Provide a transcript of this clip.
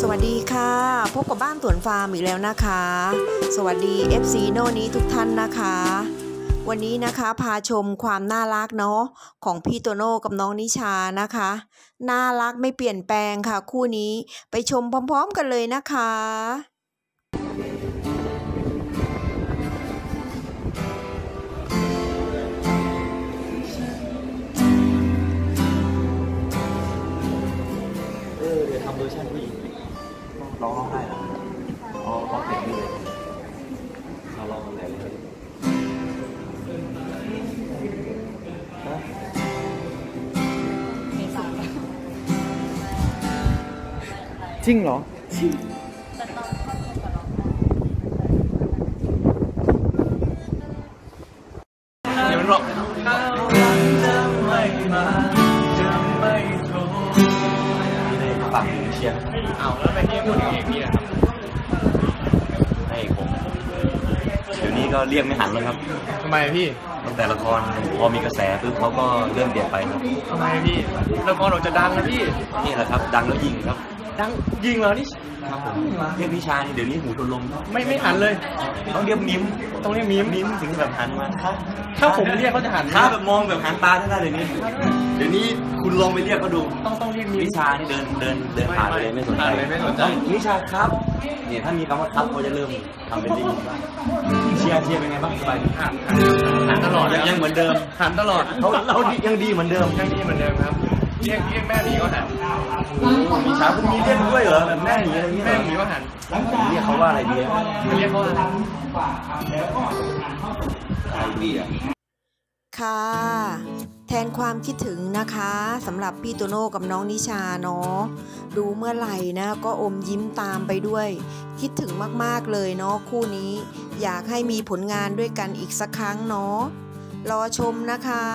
สวัสดีค่ะ พบกับบ้านสวนฟาร์มอีกแล้วนะคะ สวัสดี FC โนนี้ทุกท่านนะคะ วันนี้นะคะพาชมความน่ารักเนาะของพี่โตโน่กับน้องนิชานะคะ น่ารักไม่เปลี่ยนแปลงค่ะ คู่นี้ไปชมพร้อม ๆ กันเลยนะคะเออเดี๋ยวทำเวอร์ชันผู้หญิง ร้องร้องได้เหรออ๋อร้องเพลงนี้เลยเราลองกันเลยเลยฮะจริงเหรอเดี๋ยวมันบอกเขาจะ ฝั่งเชียร์เอาแล้วไปที่พูดถึงเอกพี่นะครับให้ผมเดี๋ยวนี้ก็เรียกไม่หันแล้วครับ ทำไมพี่ตั้งแต่ละครพอมีกระแสปุ๊บเขาก็เริ่มเปลี่ยนไปครับทำไมพี่ละครเราจะดังนะพี่นี่แหละครับ ดังแล้วยิงครับ ดังยิงเหรอนี่ครับผมเรียกนิชานี่เดี๋ยวนี้หูทนลมไม่ไม่หันเลยต้องเรียกมิ้มต้องเรียกมิ้มมิ้มถึงแบบหันมาครับถ้าผมเรียกเขาจะหันถ้าแบบมองแบบหันตาได้เดี๋ยวนี้ เดี๋ยวนี้คุณลองไปเรียกเขาดูต้องต้องเรียกมิ้มนิชานี่เดินเดินเดินผ่านไปเลยไม่สนใจผ่านเลยไม่สนใจต้องนิชาครับเนี่ยถ้ามีคำว่าครับเขาจะเริ่มทำเป็นได้ยินบ้างเชียร์เชียร์เป็นไงบ้างสบายดีหันหันหันตลอดยังยังเหมือนเดิมหันตลอดเขาเรายังดีเหมือนเดิมยังนี่เหมือนเดิมครับเรียกเรียกแม่หมีก็หัน นิชาคุณมีเรียกด้วยเหรอแบบแม่หนีอะไรเงี้ยแม่หมีก็หันเรียกเขาว่าอะไรดีอะเรียกเขาหันอะไรค่ะ แทนความคิดถึงนะคะสำหรับพี่โตโน่กับน้องนิชาเนาะดูเมื่อไหร่นะก็อมยิ้มตามไปด้วย คิดถึงมากๆเลยเนาะคู่นี้ อยากให้มีผลงานด้วยกันอีกสักครั้งเนาะรอชมนะคะ